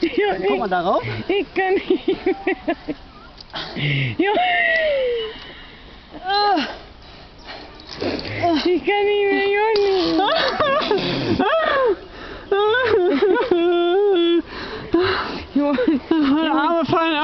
Ik kom maar daarop. Ik kan niet meer. Ja. Oh. Ik kan niet meer. I'm a fan